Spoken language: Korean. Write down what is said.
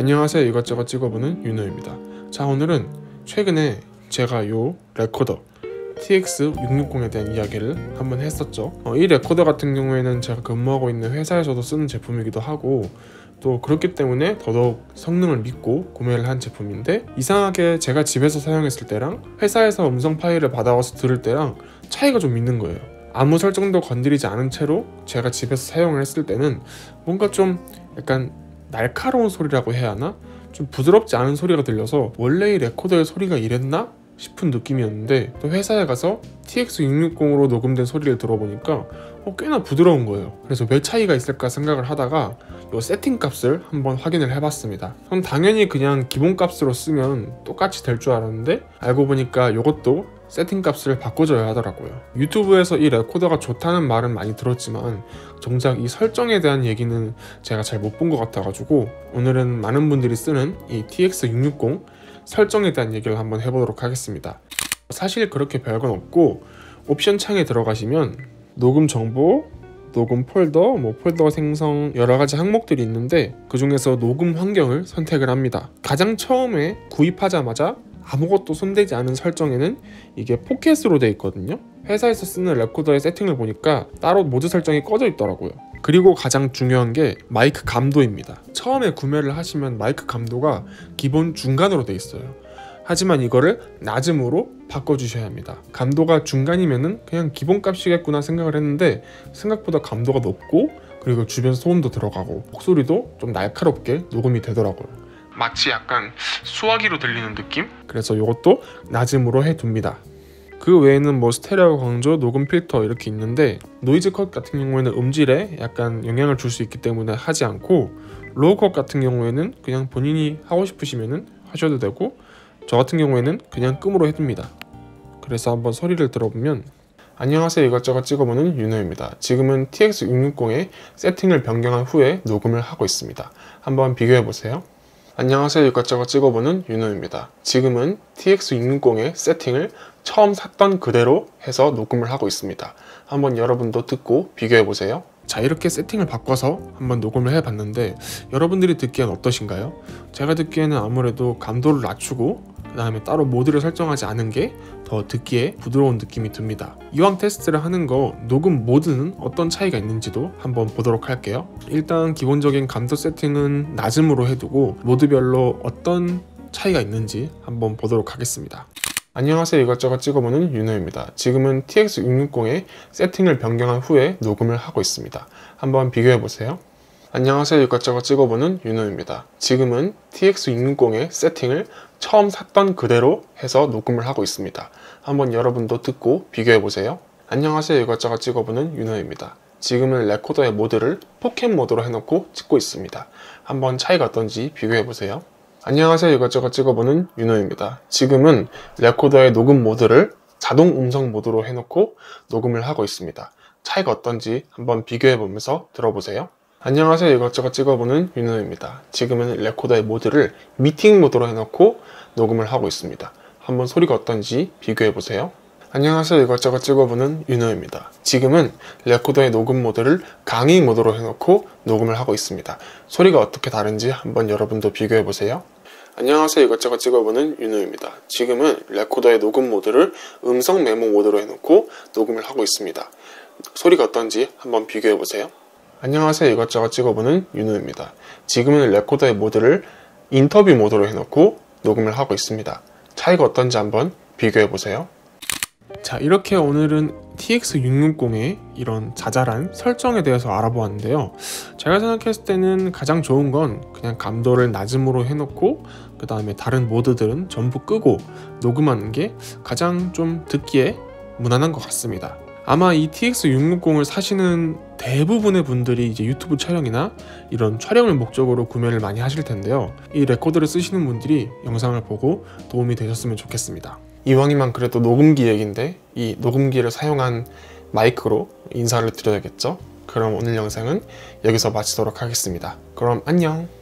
안녕하세요. 이것저것 찍어보는 윤호입니다. 자 오늘은 최근에 제가 요 레코더 TX660에 대한 이야기를 한번 했었죠. 어, 이 레코더 같은 경우에는 제가 근무하고 있는 회사에서도 쓰는 제품이기도 하고 또 그렇기 때문에 더더욱 성능을 믿고 구매를 한 제품인데 이상하게 제가 집에서 사용했을 때랑 회사에서 음성 파일을 받아와서 들을 때랑 차이가 좀 있는 거예요. 아무 설정도 건드리지 않은 채로 제가 집에서 사용을 했을 때는 뭔가 좀 약간 날카로운 소리라고 해야 하나? 좀 부드럽지 않은 소리가 들려서 원래 이 레코더의 소리가 이랬나? 싶은 느낌이었는데 또 회사에 가서 TX660으로 녹음된 소리를 들어보니까 어, 꽤나 부드러운 거예요 그래서 왜 차이가 있을까 생각을 하다가 이 세팅 값을 한번 확인을 해봤습니다 전 당연히 그냥 기본 값으로 쓰면 똑같이 될 줄 알았는데 알고 보니까 이것도 세팅 값을 바꿔줘야 하더라고요 유튜브에서 이 레코더가 좋다는 말은 많이 들었지만 정작 이 설정에 대한 얘기는 제가 잘 못 본 것 같아가지고 오늘은 많은 분들이 쓰는 이 TX660 설정에 대한 얘기를 한번 해보도록 하겠습니다 사실 그렇게 별건 없고 옵션 창에 들어가시면 녹음 정보, 녹음 폴더, 뭐 폴더 생성 여러 가지 항목들이 있는데 그 중에서 녹음 환경을 선택을 합니다. 가장 처음에 구입하자마자 아무것도 손대지 않은 설정에는 이게 포켓으로 되어 있거든요. 회사에서 쓰는 레코더의 세팅을 보니까 따로 모드 설정이 꺼져 있더라고요. 그리고 가장 중요한 게 마이크 감도입니다. 처음에 구매를 하시면 마이크 감도가 기본 중간으로 되어 있어요. 하지만 이거를 낮음으로 바꿔주셔야 합니다. 감도가 중간이면은 그냥 기본값이겠구나 생각을 했는데 생각보다 감도가 높고 그리고 주변 소음도 들어가고 목소리도 좀 날카롭게 녹음이 되더라고요. 마치 약간 수화기로 들리는 느낌? 그래서 이것도 낮음으로 해둡니다. 그 외에는 뭐 스테레오 강조, 녹음 필터 이렇게 있는데 노이즈 컷 같은 경우에는 음질에 약간 영향을 줄 수 있기 때문에 하지 않고 low cut 같은 경우에는 그냥 본인이 하고 싶으시면은 하셔도 되고 저 같은 경우에는 그냥 끔으로 해둡니다. 그래서 한번 소리를 들어보면 안녕하세요 이것저것 찍어보는 윤호입니다. 지금은 TX660의 세팅을 변경한 후에 녹음을 하고 있습니다. 한번 비교해보세요. 안녕하세요 이것저것 찍어보는 윤호입니다. 지금은 TX660의 세팅을 처음 샀던 그대로 해서 녹음을 하고 있습니다. 한번 여러분도 듣고 비교해보세요. 자 이렇게 세팅을 바꿔서 한번 녹음을 해봤는데 여러분들이 듣기엔 어떠신가요? 제가 듣기에는 아무래도 감도를 낮추고 그 다음에 따로 모드를 설정하지 않은 게 더 듣기에 부드러운 느낌이 듭니다. 이왕 테스트를 하는 거 녹음 모드는 어떤 차이가 있는지도 한번 보도록 할게요. 일단 기본적인 감도 세팅은 낮음으로 해두고 모드별로 어떤 차이가 있는지 한번 보도록 하겠습니다. 안녕하세요. 이것저것 찍어보는 윤호입니다. 지금은 TX660의 세팅을 변경한 후에 녹음을 하고 있습니다. 한번 비교해보세요 안녕하세요. 이것저것 찍어보는 윤호입니다. 지금은 TX660의 세팅을 처음 샀던 그대로 해서 녹음을 하고 있습니다. 한번 여러분도 듣고 비교해보세요. 안녕하세요. 이것저것 찍어보는 윤호입니다. 지금은 레코더의 모드를 포켓 모드로 해놓고 찍고 있습니다. 한번 차이가 어떤지 비교해보세요. 안녕하세요. 이것저것 찍어보는 윤호입니다. 지금은 레코더의 녹음 모드를 자동 음성 모드로 해놓고 녹음을 하고 있습니다. 차이가 어떤지 한번 비교해보면서 들어보세요 안녕하세요. 이것저것 찍어보는 윤호입니다. 지금은 레코더의 모드를 미팅 모드로 해놓고 녹음을 하고 있습니다. 한번 소리가 어떤지 비교해보세요. 안녕하세요. 이것저것 찍어보는 윤호입니다. 지금은 레코더의 녹음 모드를 강의 모드로 해놓고 녹음을 하고 있습니다. 소리가 어떻게 다른지 한번 여러분도 비교해보세요. 안녕하세요. 이것저것 찍어보는 윤호입니다. 지금은 레코더의 녹음 모드를 음성 메모 모드로 해놓고 녹음을 하고 있습니다. 소리가 어떤지 한번 비교해보세요 안녕하세요 이것저것 찍어보는 윤호입니다. 지금은 레코더의 모드를 인터뷰 모드로 해놓고 녹음을 하고 있습니다. 차이가 어떤지 한번 비교해보세요. 자 이렇게 오늘은 TX660의 이런 자잘한 설정에 대해서 알아보았는데요. 제가 생각했을 때는 가장 좋은 건 그냥 감도를 낮음으로 해놓고 그 다음에 다른 모드들은 전부 끄고 녹음하는 게 가장 좀 듣기에 무난한 것 같습니다. 아마 이 TX660을 사시는 대부분의 분들이 이제 유튜브 촬영이나 이런 촬영을 목적으로 구매를 많이 하실 텐데요. 이 레코더를 쓰시는 분들이 영상을 보고 도움이 되셨으면 좋겠습니다. 이왕이면 그래도 녹음기 얘기인데 이 녹음기를 사용한 마이크로 인사를 드려야겠죠? 그럼 오늘 영상은 여기서 마치도록 하겠습니다. 그럼 안녕!